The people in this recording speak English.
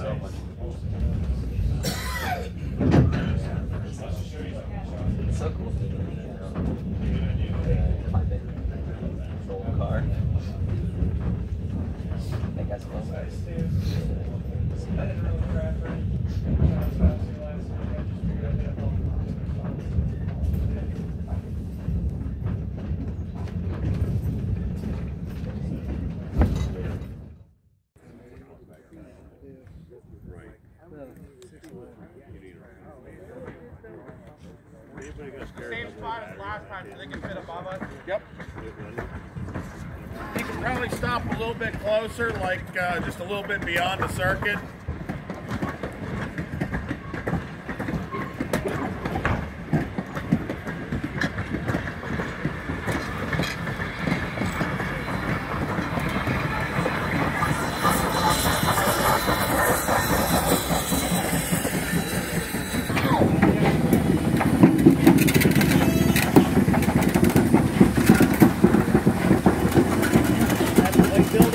So much. It's so cool. It. Control the car. That guy's close. Same spot as last time, so they can fit above us. Yep. You can probably stop a little bit closer, like uh, just a little bit beyond the circuit. Like